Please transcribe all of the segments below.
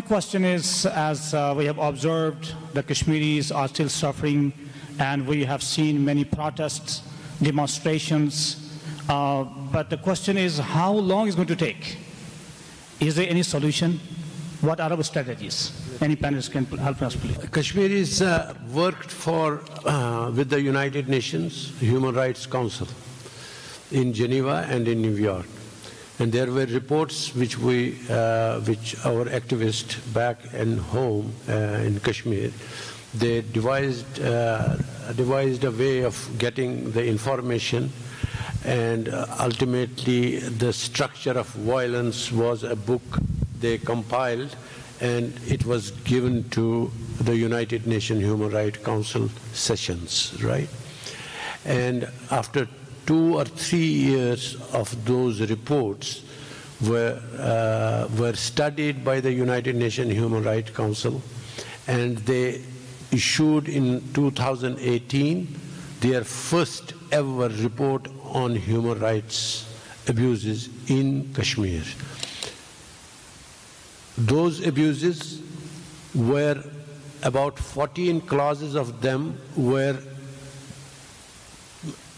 My question is, as uh, we have observed, the Kashmiris are still suffering, and we have seen many protests, demonstrations. Uh, but the question is, how long is it going to take? Is there any solution? What are our strategies? Any panelists can help us, please. Kashmiris uh, worked for uh, with the United Nations Human Rights Council in Geneva and in New York. And there were reports which we, uh, which our activists back and home uh, in Kashmir, they devised, uh, devised a way of getting the information and ultimately the structure of violence was a book they compiled and it was given to the United Nations Human Rights Council sessions, right? And after two or three years of those reports were, uh, were studied by the United Nations Human Rights Council and they issued in 2018 their first ever report on human rights abuses in Kashmir. Those abuses were about 14 clauses of them were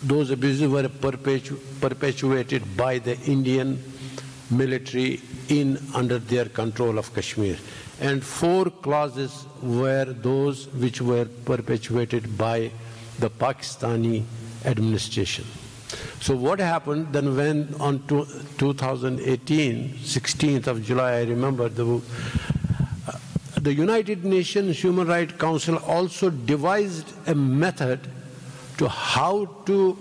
those abuses were perpetu perpetuated by the Indian military in under their control of Kashmir. And four clauses were those which were perpetuated by the Pakistani administration. So what happened then when on 2018, 16th of July, I remember the, uh, the United Nations Human Rights Council also devised a method to how to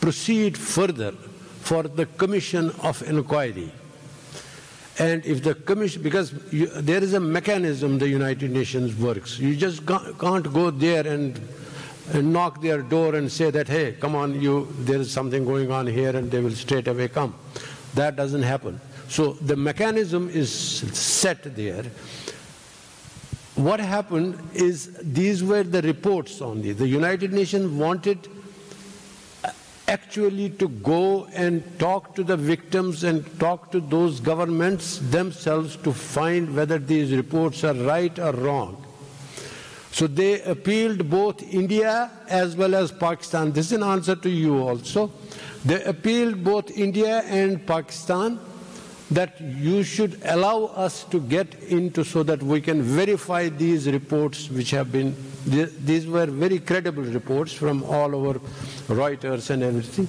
proceed further for the commission of inquiry. And if the commission, because you, there is a mechanism the United Nations works, you just can't go there and and knock their door and say that, hey, come on, you, there is something going on here, and they will straight away come. That doesn't happen. So the mechanism is set there. What happened is these were the reports only. The United Nations wanted uh, actually to go and talk to the victims and talk to those governments themselves to find whether these reports are right or wrong. So they appealed both India as well as Pakistan. This is an answer to you also. They appealed both India and Pakistan that you should allow us to get into so that we can verify these reports which have been, these were very credible reports from all over Reuters and everything.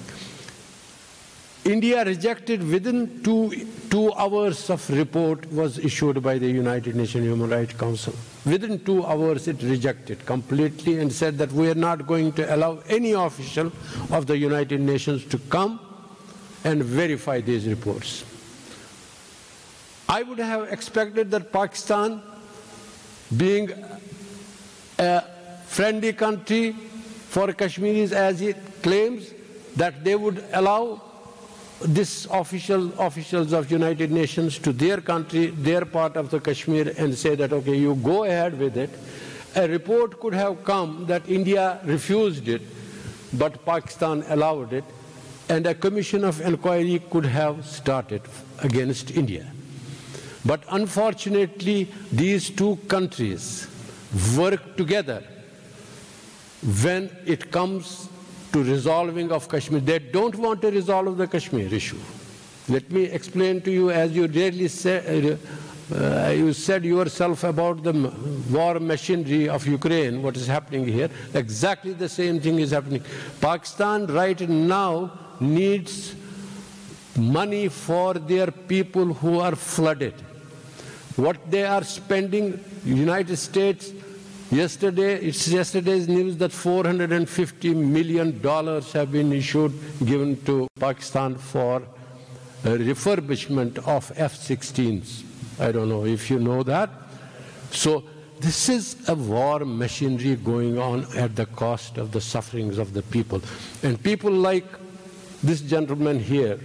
India rejected within two, two hours of report was issued by the United Nations Human Rights Council. Within two hours it rejected completely and said that we are not going to allow any official of the United Nations to come and verify these reports. I would have expected that Pakistan, being a friendly country for Kashmiris as it claims, that they would allow this official officials of United Nations to their country, their part of the Kashmir, and say that okay, you go ahead with it. A report could have come that India refused it, but Pakistan allowed it, and a commission of inquiry could have started against India. But unfortunately, these two countries work together when it comes to resolving of Kashmir. They don't want to resolve the Kashmir issue. Let me explain to you, as you really said, uh, you said yourself about the war machinery of Ukraine, what is happening here. Exactly the same thing is happening. Pakistan right now needs money for their people who are flooded. What they are spending, United States Yesterday, it's yesterday's news that 450 million dollars have been issued, given to Pakistan for refurbishment of F-16s. I don't know if you know that. So this is a war machinery going on at the cost of the sufferings of the people. And people like this gentleman here,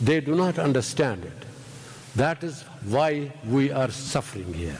they do not understand it. That is why we are suffering here.